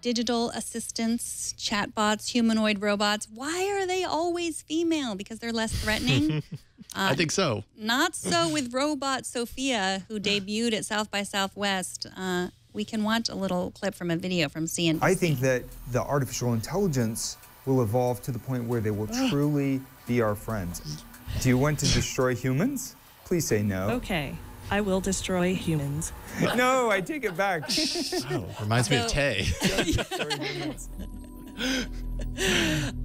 digital assistants, chatbots, humanoid robots, why are they always female? Because they're less threatening. I think so. Not so with robot Sophia, who debuted at South by Southwest. Uh, we can watch a little clip from a video from CNBC. I think that the artificial intelligence will evolve to the point where they will truly be our friends. Do you want to destroy humans? Please say no. Okay, I will destroy humans. No, I take it back. Oh, reminds me of Tay.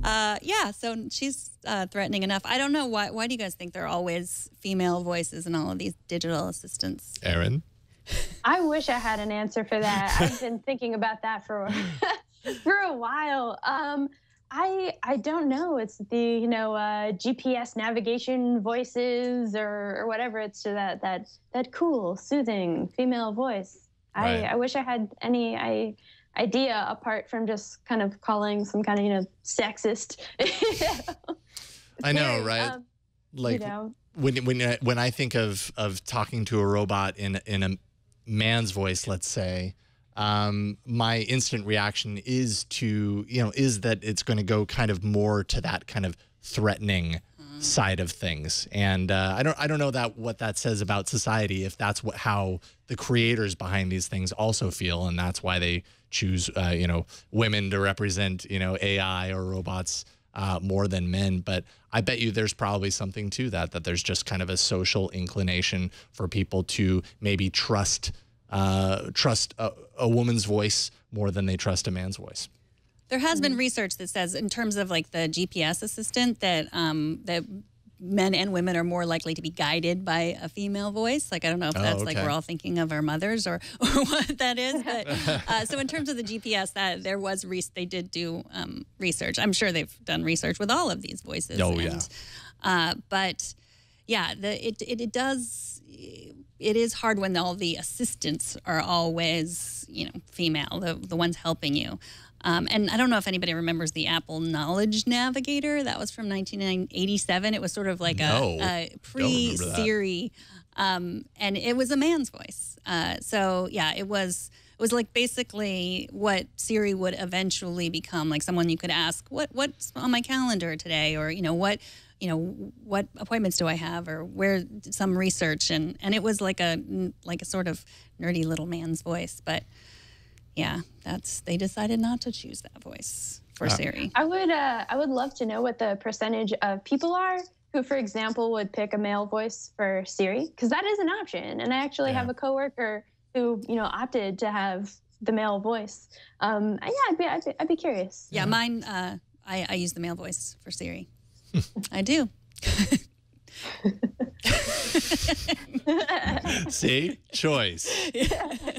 Uh, yeah, so she's uh, threatening enough. I don't know why. Why do you guys think there are always female voices in all of these digital assistants? Erin. I wish I had an answer for that. I've been thinking about that for for a while. Um, I I don't know. It's the you know uh, GPS navigation voices or, or whatever. It's that that that cool, soothing female voice. Right. I I wish I had any I idea apart from just kind of calling some kind of you know sexist. I know, right? um, like you know. when when I- when I think of of talking to a robot in in a man's voice, let's say, um, my instant reaction is to you know is that it's going to go kind of more to that kind of threatening side of things, and uh, I don't I don't know that what that says about society if that's what how the creators behind these things also feel, and that's why they choose uh, you know women to represent you know AI or robots uh, more than men. But I bet you there's probably something to that, that there's just kind of a social inclination for people to maybe trust uh, trust a, a woman's voice more than they trust a man's voice. There has been research that says, in terms of like the GPS assistant, that um, that men and women are more likely to be guided by a female voice. Like I don't know if Oh, that's like we're all thinking of our mothers or, or what that is. But uh, so in terms of the GPS, that there was re- they did do um, research. I'm sure they've done research with all of these voices. Oh, yeah. and, uh, but yeah, the it, it it does. It is hard when all the assistants are always, you know, female, the the ones helping you. Um, and I don't know if anybody remembers the Apple Knowledge Navigator. That was from 1987. It was sort of like No, a, a don't remember that. pre Siri, um, and it was a man's voice. Uh, so yeah, it was. It was like basically what Siri would eventually become, like someone you could ask, "What what's on my calendar today?" or you know, "What you know, what appointments do I have?" or "Where some research?" and and it was like a like a sort of nerdy little man's voice, but yeah, that's they decided not to choose that voice for Siri. I would uh, I would love to know what the percentage of people are who, for example, would pick a male voice for Siri because that is an option. And I actually have a coworker who you know opted to have the male voice. Um, yeah, I'd be, I'd be I'd be curious. Yeah, mine. Uh, I, I use the male voice for Siri. I do. See, choice.